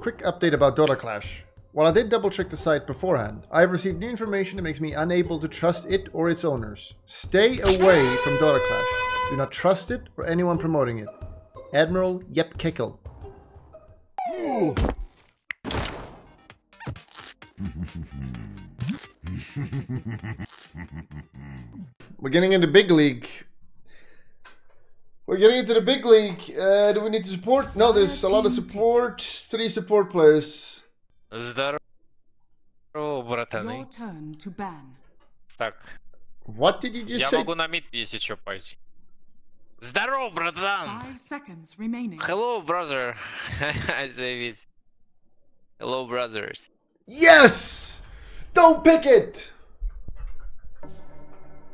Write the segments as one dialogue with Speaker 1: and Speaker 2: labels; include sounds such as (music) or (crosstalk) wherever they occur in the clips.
Speaker 1: Quick update about Dota Clash. While I did double check the site beforehand, I have received new information that makes me unable to trust it or its owners. Stay away from Dota Clash. Do not trust it or anyone promoting it. Admiral Yep Kickel. (laughs) We're getting into big league. We're getting into the big league. Uh, do we need to support? No, there's a lot of support. Three support players.
Speaker 2: Здорово,
Speaker 3: Your
Speaker 2: братаны.
Speaker 3: turn to ban.
Speaker 2: Так,
Speaker 1: What did you just
Speaker 2: я
Speaker 1: say?
Speaker 2: могу на мид, если что, пойти. Здорово, братан!
Speaker 3: Five seconds remaining.
Speaker 2: Hello, brother. (laughs) I say it. Hello, brothers.
Speaker 1: Yes! Don't pick it!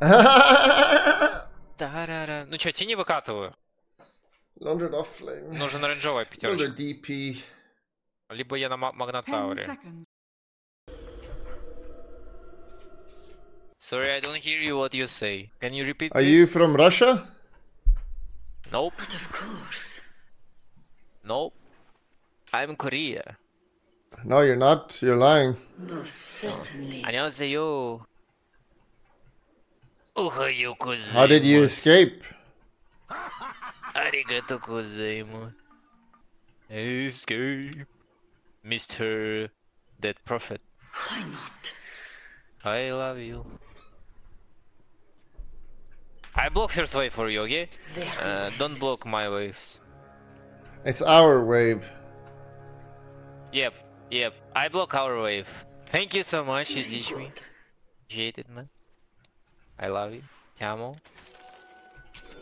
Speaker 1: (laughs)
Speaker 2: Тарара. Ну чё, тени выкатываю.
Speaker 1: Laundered off flame.
Speaker 2: Нужен оранжевая
Speaker 1: Another
Speaker 2: пятерочка.
Speaker 1: DP.
Speaker 2: Либо я на ма-
Speaker 3: Ten
Speaker 2: Магнатауре.
Speaker 3: seconds.
Speaker 2: Sorry, I don't hear you what you say. Can you repeat,
Speaker 1: Are
Speaker 2: please?
Speaker 1: you from Russia?
Speaker 2: Nope,
Speaker 4: But of course.
Speaker 2: nope. I'm Korea.
Speaker 1: No, you're not. You're lying.
Speaker 4: Most certainly.
Speaker 2: 안녕하세요.
Speaker 1: How did you escape? (laughs)
Speaker 2: Arigato gozaimasu. Escape. Mr. Dead Prophet.
Speaker 4: Why not?
Speaker 2: I love you. I block her way for you, okay? Uh, don't block my waves.
Speaker 1: It's our wave.
Speaker 2: Yep, yep. I block our wave. Thank you so much, Izichmi. Jaded man. I love you. Ti amo.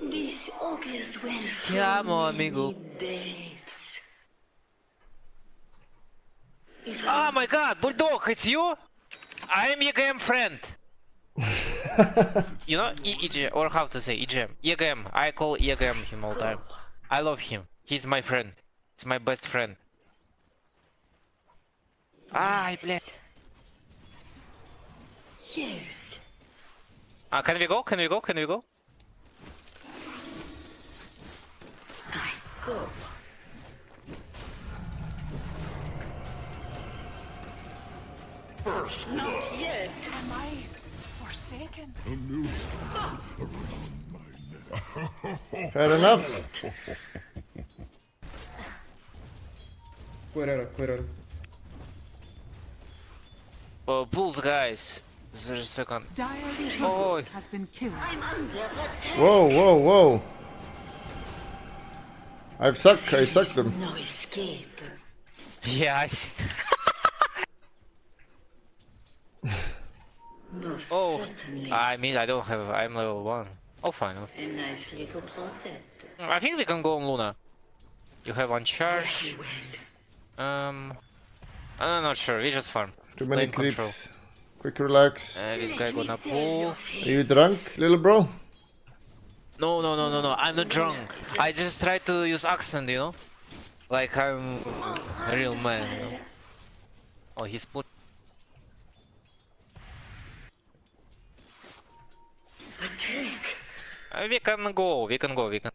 Speaker 4: This augurs well for
Speaker 2: Ti amo,
Speaker 4: many
Speaker 2: amigo.
Speaker 4: babes. If
Speaker 2: Oh my god, Bulldog, it's you? I am EGM friend. (laughs) You know, E- EGM, or how to say EGM. EGM. I call EGM him all time. I love him. He's my friend. He's my best friend. Ай, бля.
Speaker 4: Yes.
Speaker 2: Uh, can we go? Can we go? Can we go?
Speaker 4: I go. Not yet.
Speaker 3: Am I forsaken? A noose around my neck.
Speaker 1: Fair enough.
Speaker 5: Querera, querera.
Speaker 2: Uh, pulls, guys. There's a second.
Speaker 3: Dire's
Speaker 2: Oh.
Speaker 3: has been killed.
Speaker 4: I'm under
Speaker 1: whoa, whoa, whoa. I've sucked. I sucked them.
Speaker 4: No escape.
Speaker 2: Yeah, I see. (laughs)
Speaker 4: Most
Speaker 2: Oh,
Speaker 4: certainly.
Speaker 2: I mean, I don't have. I'm level one. Oh, fine. okay.
Speaker 4: A nice little prophet.
Speaker 2: I think we can go on Luna. You have one charge. Um, I'm not sure. We just farm.
Speaker 1: Too many
Speaker 2: Lane control.
Speaker 1: Quick relax.
Speaker 2: Uh, this guy gonna pull.
Speaker 1: Are you drunk, little bro?
Speaker 2: No, no, no, no, no. I'm not drunk. I just try to use accent, you know, like I'm a real man. You know? Oh, he's put. Uh, we can go. We can go. We can.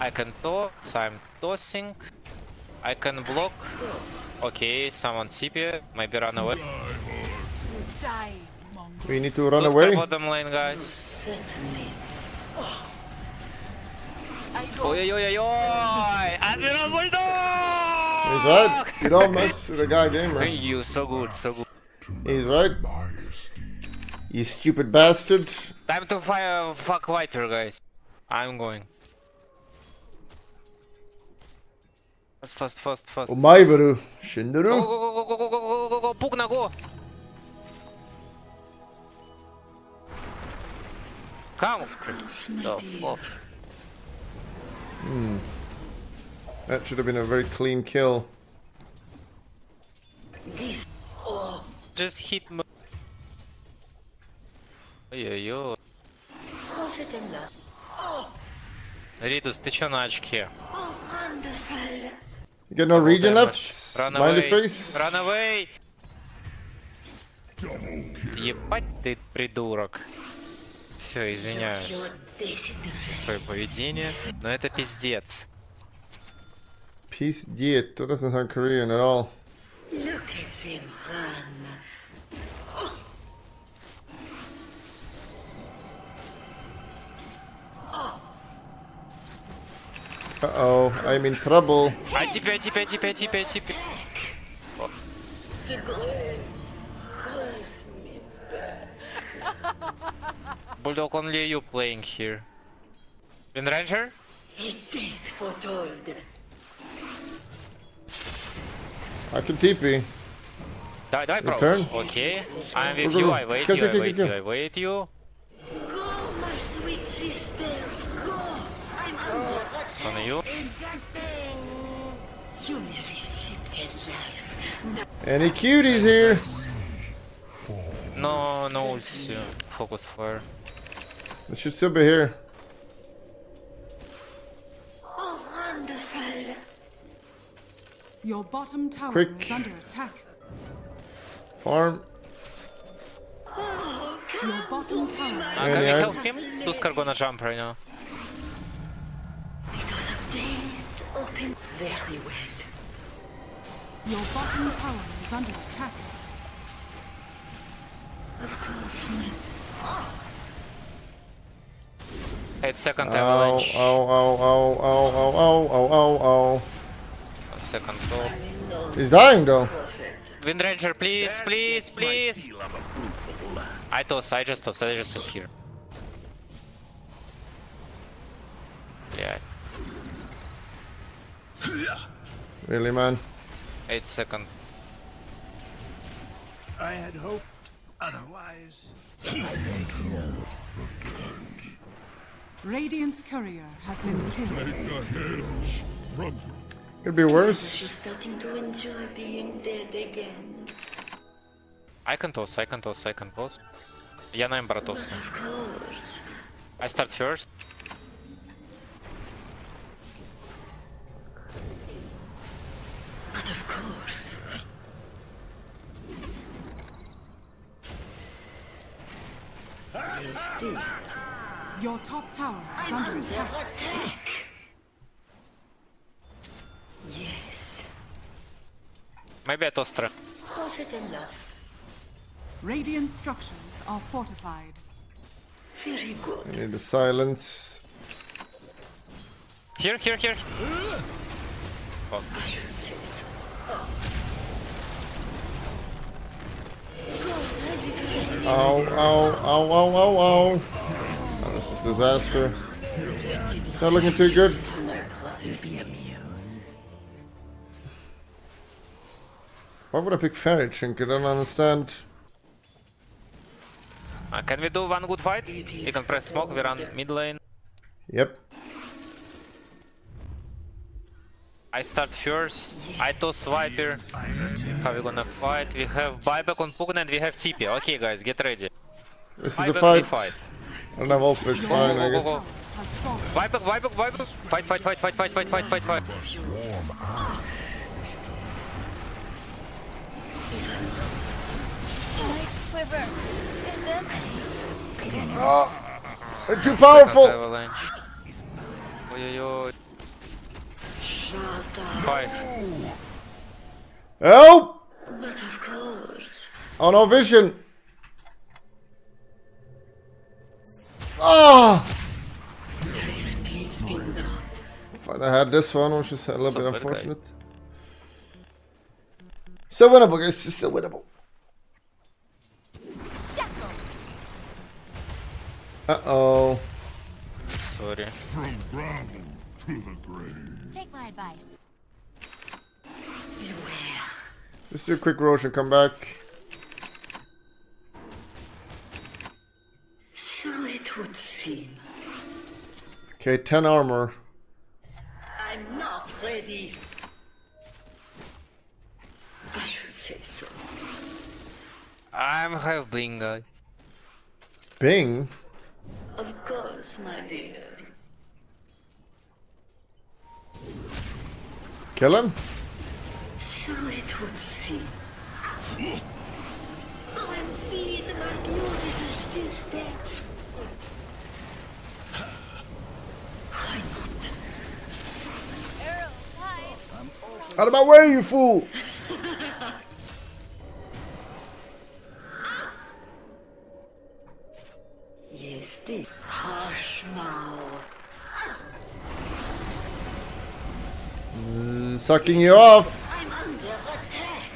Speaker 2: I can toss. I'm tossing. I can block. Okay, someone CP. Maybe run away.
Speaker 1: We need to run
Speaker 2: Let's
Speaker 1: away.
Speaker 2: bottom lane, guys. Oi, oi, oi, oi! Admiral Bulldog!
Speaker 1: He's right. You don't mess with a guy gamer.
Speaker 2: Thank you. So good. So good.
Speaker 1: He's right. You stupid bastard.
Speaker 2: Time to fire. Fuck Viper, guys. I'm going. Fast, fast, fast, fast.
Speaker 1: Omaivaru.
Speaker 2: Go,
Speaker 1: Shindaru.
Speaker 2: go, go, go, go, go, go, go, go, Pugna, go! Come! The fuck?
Speaker 1: That should have been a very clean kill.
Speaker 4: This. Oh,
Speaker 2: Just hit me. Ой-ой-ой.
Speaker 4: prophet in love.
Speaker 2: Ридус, ты чё на очке?
Speaker 4: Oh, wonderful.
Speaker 1: You got no regen
Speaker 2: Damage.
Speaker 1: left?
Speaker 2: Run
Speaker 1: Smiley
Speaker 2: away.
Speaker 1: face?
Speaker 2: Run away! Ебать ты придурок. Все, извиняюсь за свое поведение, но это пиздец.
Speaker 1: Пиздец, that doesn't sound Korean at all.
Speaker 4: Look at him, oh. Oh.
Speaker 1: Uh oh, I'm in trouble.
Speaker 2: А теперь,
Speaker 4: теперь, теперь, теперь, теперь.
Speaker 2: Bulldog, only you playing here. Wind Ranger?
Speaker 4: It did foretold.
Speaker 1: I can TP.
Speaker 2: Die, die, bro.
Speaker 1: Return.
Speaker 2: Okay. I'm with you. I wait
Speaker 1: Kill,
Speaker 2: you,
Speaker 1: kill,
Speaker 2: I wait
Speaker 1: kill,
Speaker 2: you. I wait you.
Speaker 4: Go, my sweet sisters, go. I'm under
Speaker 2: It's on you.
Speaker 4: You may receive life.
Speaker 1: Any cuties here?
Speaker 2: No, no ults. uh, Focus fire.
Speaker 1: They should still be here.
Speaker 4: Oh, wonderful.
Speaker 3: Your bottom tower
Speaker 1: Quick.
Speaker 3: is under attack.
Speaker 1: Farm.
Speaker 4: Oh,
Speaker 3: Your bottom tower
Speaker 2: Uh,
Speaker 1: Yeah,
Speaker 2: can we
Speaker 1: yeah.
Speaker 2: help him? Tuskar gonna jump right now.
Speaker 4: because of death, open very well.
Speaker 3: Your bottom tower is under attack.
Speaker 4: Of course,
Speaker 2: It's second
Speaker 1: Oh,
Speaker 2: avalanche.
Speaker 1: Oh, oh, oh, oh, oh, oh, oh, oh, oh, oh.
Speaker 2: Second top.
Speaker 1: He's dying though.
Speaker 2: Wind Ranger, please, please, please. I toss, I just toss, I just toss here. Yeah,
Speaker 1: Really, man?
Speaker 2: 8 second.
Speaker 5: I had hoped otherwise.
Speaker 3: Radiant's courier has been killed.
Speaker 1: Could be worse.
Speaker 4: You're starting to enjoy being dead again.
Speaker 2: I can toss, I can toss, I can toss. Я на Эмбера toss.
Speaker 4: Of course.
Speaker 2: I start first.
Speaker 3: Tower is under attack.
Speaker 4: attack. Yes.
Speaker 2: Maybe I toss trap.
Speaker 4: Profit.
Speaker 3: Radiant structures are fortified.
Speaker 4: Very good.
Speaker 1: I need the silence.
Speaker 2: Here, here, here.
Speaker 4: I should say so.
Speaker 1: Ow, ow, ow, ow, ow, ow. This is disaster. It's not looking too good. Why would I pick Fairy Chink? I don't understand.
Speaker 2: Uh, can we do one good fight? We can press smoke, we run mid lane.
Speaker 1: Yep.
Speaker 2: I start first. I toss Viper. How we gonna fight? We have buyback on Pugna and we have TP. Okay guys, get ready.
Speaker 1: This is the fight.
Speaker 2: fight.
Speaker 1: I don't have ult, but it's fine, I
Speaker 2: Go, go,
Speaker 1: guess.
Speaker 2: go.
Speaker 3: Has fallen.
Speaker 2: Buyback, buyback, buyback. Fight, fight, fight, fight, fight, fight, fight, fight, fight.
Speaker 6: My quiver is empty.
Speaker 1: They're too powerful!
Speaker 2: Oi. Five.
Speaker 1: Help!
Speaker 4: But of course.
Speaker 1: Oh no, vision! Ah!
Speaker 4: Please be not.
Speaker 1: Fine, I had this one, which is a little
Speaker 2: So
Speaker 1: bit
Speaker 2: bad guy.
Speaker 1: unfortunate. Still winnable, guys. It's Still winnable.
Speaker 6: Shackled.
Speaker 1: Uh oh.
Speaker 2: Sorry.
Speaker 5: From ground to the grave.
Speaker 6: Take my advice.
Speaker 4: Beware.
Speaker 1: Let's do a quick Rosh and come back.
Speaker 4: Would seem.
Speaker 1: Okay, 10 armor.
Speaker 4: I'm not ready. I should say so.
Speaker 2: I'm have bling guys.
Speaker 1: Bing.
Speaker 4: Of course, my dear.
Speaker 1: Kill him?
Speaker 4: So it would seem.
Speaker 1: Out of my way, you fool!
Speaker 4: Yes, dear. Hush now.
Speaker 1: Uh, Sucking you off.
Speaker 4: I'm under attack.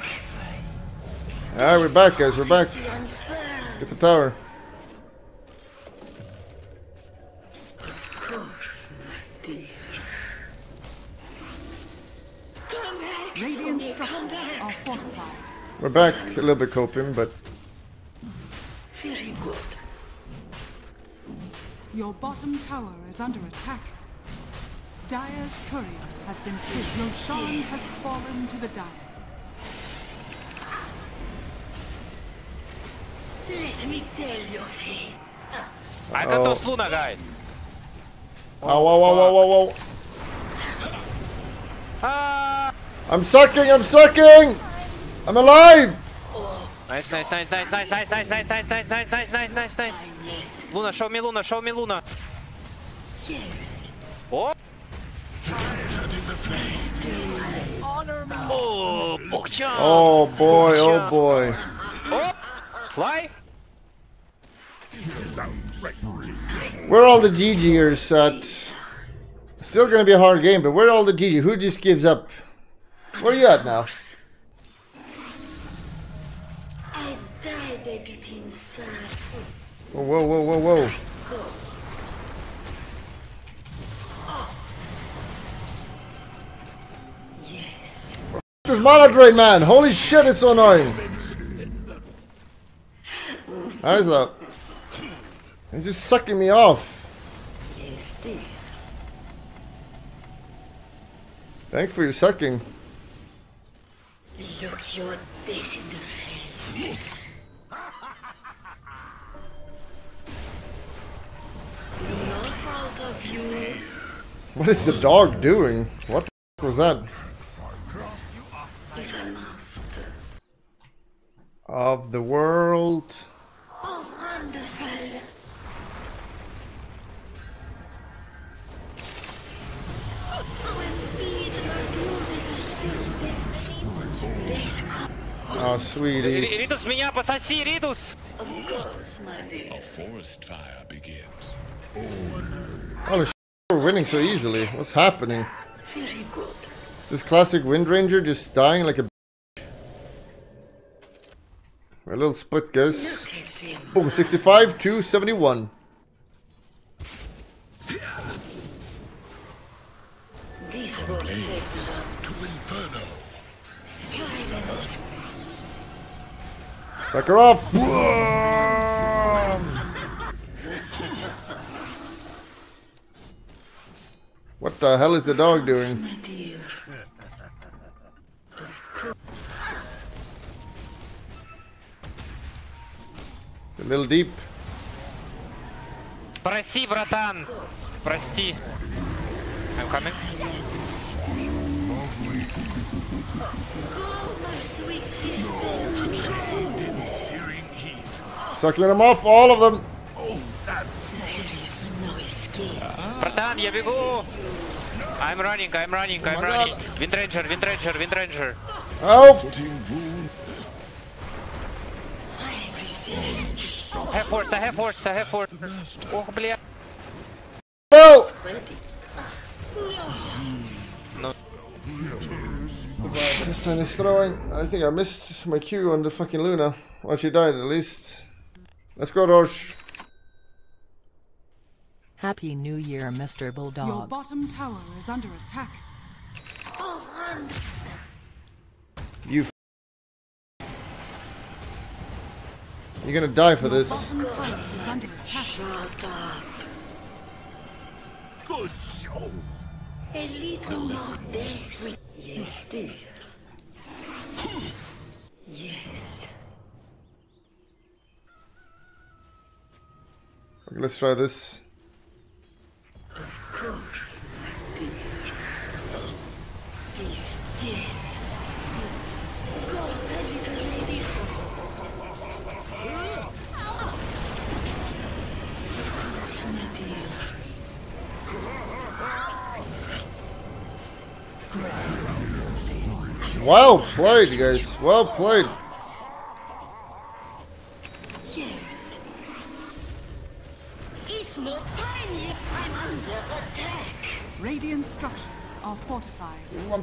Speaker 1: Alright, we're back, guys. We're back. Get the tower.
Speaker 4: Of course, my dear. Come back.
Speaker 3: Radiant
Speaker 4: Tony, come
Speaker 3: structures
Speaker 4: back.
Speaker 3: are fortified.
Speaker 1: We're back. A little bit coping, but
Speaker 4: Very good.
Speaker 3: Your bottom tower is under attack. Dire's courier has been killed. Roshan has fallen to the Dire.
Speaker 4: Let me tell you, Faye.
Speaker 2: I can toss Luna, guy.
Speaker 1: oh, whoa, whoa, whoa, whoa, whoa!
Speaker 2: Ah!
Speaker 1: I'm sucking. I'm sucking. I'm alive.
Speaker 2: Nice, nice, nice, nice, nice, nice, nice, nice, nice, nice, nice, nice, nice, nice, nice. Luna, show me Luna, show me Luna.
Speaker 4: Yes.
Speaker 2: Oh! Oh, Bokchan!
Speaker 1: Oh boy. Oh boy.
Speaker 2: Oh! Fly!
Speaker 1: Where are all the GGers at? Still gonna be a hard game, but where are all the GG? Who just gives up? Where are you at now? Whoa, whoa, whoa, whoa, whoa.
Speaker 4: Go. Yes.
Speaker 1: There's mana drain, man. Holy shit, it's so annoying. Eyes up. He's just sucking me off.
Speaker 4: Yes, dear.
Speaker 1: Thanks for your sucking.
Speaker 4: Look your death in the face.
Speaker 1: What is the dog doing? What the f- was that?
Speaker 4: is a master.
Speaker 1: Of the world.
Speaker 4: Oh, wonderful. When we the beautiful
Speaker 1: Oh, sweeties.
Speaker 2: Ридус, меня пососи, Ридус!
Speaker 4: Of course, my dear.
Speaker 5: A forest fire begins.
Speaker 1: Holy we're winning so easily. What's happening? Is this classic Wind Ranger just dying like a b- We're a little split, guys. Boom, 65 to 71.
Speaker 4: This will take
Speaker 5: Blaze to inferno.
Speaker 1: the hell is the dog doing?
Speaker 4: My dear.
Speaker 1: It's a little deep.
Speaker 2: Прости, братан! Прости. I'm coming.
Speaker 5: Searing heat.
Speaker 1: Sucking them off, all of them.
Speaker 4: No escape.
Speaker 2: Братан, я бегу! I'm running, I'm running, I'm
Speaker 1: my
Speaker 2: running.
Speaker 1: God.
Speaker 2: Wind Ranger, Wind Ranger, Wind Ranger.
Speaker 1: Oh!
Speaker 5: Putting wound.
Speaker 2: I have force, I have force, I have force. Ох, бля.
Speaker 1: No!
Speaker 2: No.
Speaker 1: This one is throwing. I think I missed my cue on the fucking Luna. Well, she died at least. Let's go, Dorsch.
Speaker 7: Happy New Year, Mr. Bulldog.
Speaker 3: Your bottom tower is under attack.
Speaker 4: Oh, wonderful.
Speaker 1: You. F- You're gonna die for
Speaker 3: Your
Speaker 1: this.
Speaker 3: bottom tower is under attack.
Speaker 4: Shut up.
Speaker 5: Good show.
Speaker 4: A little more death. Yes, dear. Yes.
Speaker 1: Okay, let's try this.
Speaker 4: Course, my dear. Be still. Go, little course, my dear.
Speaker 1: Well played, you guys. Well played.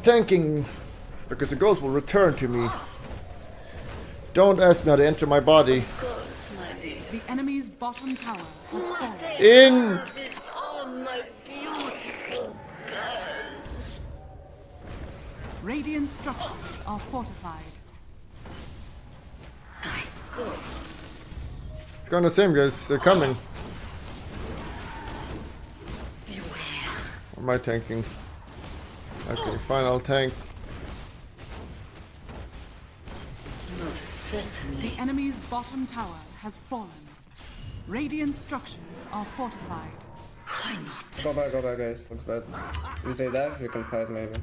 Speaker 4: I'm
Speaker 1: tanking because the ghost will return to me. Don't ask me how to enter my body.
Speaker 4: Of course, my dear.
Speaker 3: The enemy's bottom tower has fallen.
Speaker 1: In.
Speaker 4: It's all my beautiful girls.
Speaker 3: Radiant structures are fortified.
Speaker 1: It's going the same, guys. They're coming.
Speaker 4: Beware.
Speaker 1: Or am I tanking? Okay, fine. I'll tank.
Speaker 3: The enemy's bottom tower has fallen. Radiant structures are fortified.
Speaker 4: Why not?
Speaker 8: Go back, go back, guys. Looks bad. If they dive, you can fight maybe.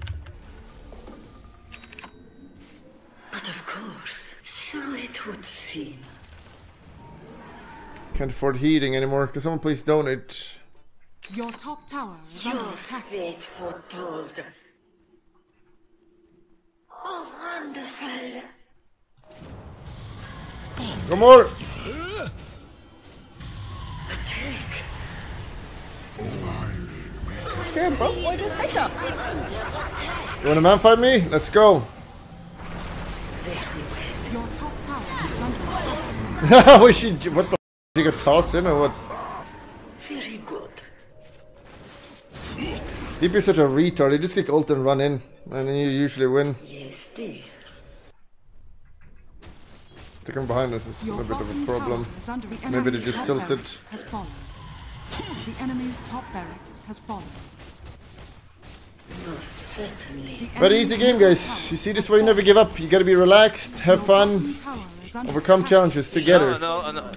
Speaker 4: But of course, so it would seem.
Speaker 1: Can't afford heating anymore. Can someone please donate?
Speaker 3: Your top tower is
Speaker 4: Your
Speaker 3: under attack.
Speaker 4: fate foretold. Oh, wonderful.
Speaker 1: Go more!
Speaker 4: Attack.
Speaker 9: Sure, bro. Boy, just say so.
Speaker 1: You wanna man fight me? Let's go. (laughs)
Speaker 3: Your top tower is under attack.
Speaker 1: we should. What the? F- you get tossed in or what?
Speaker 4: Very good.
Speaker 1: DP is such a retard. He just kick ult and run in, and then you usually win.
Speaker 4: Yes, dear.
Speaker 1: They come behind us is a
Speaker 3: Your
Speaker 1: bit of a problem.
Speaker 3: under the
Speaker 1: Maybe they just tilted.
Speaker 3: Has fallen. The enemy's top barracks has fallen.
Speaker 4: Most certainly.
Speaker 3: The
Speaker 1: But easy game, guys. You see, this way you never give up. You gotta be relaxed, have fun,
Speaker 3: bottom tower is under
Speaker 1: overcome challenges together.
Speaker 2: No, no, no.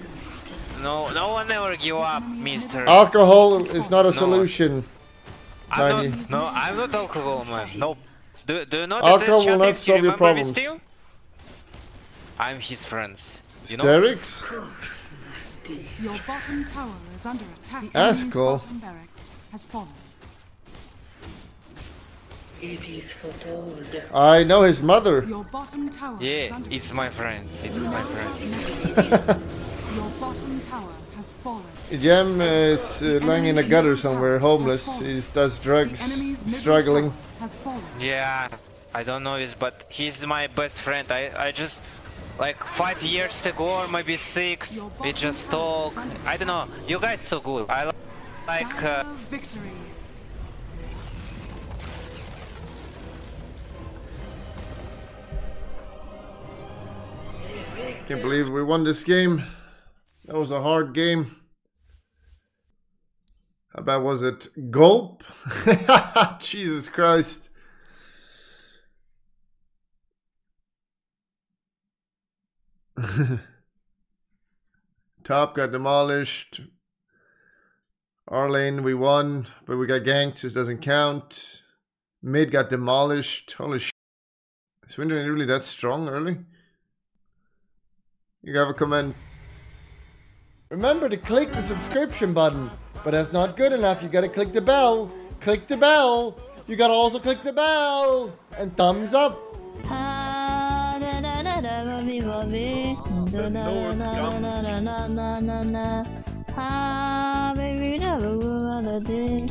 Speaker 2: No, no one ever give up, mister.
Speaker 1: Alcohol is not a
Speaker 2: No.
Speaker 1: solution.
Speaker 2: I'm
Speaker 1: Tiny.
Speaker 2: not, no, I'm not alcohol man. No. Do, do you know
Speaker 1: Alcohol will not
Speaker 2: Chatrix, you
Speaker 1: solve your
Speaker 2: remember me
Speaker 1: problems.
Speaker 2: Still? I'm his friends. You know?
Speaker 1: Hysterics?
Speaker 3: Your bottom tower is under attack. The
Speaker 1: That's
Speaker 3: enemy's
Speaker 1: cool.
Speaker 3: bottom barracks has fallen.
Speaker 4: It is foretold.
Speaker 1: I know his mother.
Speaker 3: Your bottom tower
Speaker 2: Yeah,
Speaker 3: under
Speaker 2: it's my friends. It's my friends.
Speaker 3: Your bottom tower has fallen.
Speaker 1: Jem is uh, lying in a gutter somewhere, homeless. He does drugs,
Speaker 3: enemy's
Speaker 1: struggling.
Speaker 3: has.
Speaker 2: Yeah, I don't know this, but he's my best friend. I, I just like five years ago or maybe six, we just talk. I don't know. You guys so good. I li- like. Uh,
Speaker 3: victory.
Speaker 1: Can't believe we won this game. That was a hard game. How bad was it? Gulp? (laughs) Jesus Christ. (laughs) Top got demolished. Our lane we won, but we got ganked. This doesn't count. Mid got demolished. Holy sh! Is Swindon really that strong early? You have a comment. Remember to click the subscription button, but that's not good enough. You gotta click the bell. Click the bell. You gotta also click the bell and thumbs up.
Speaker 9: The north comes. Ah, baby, never will another day.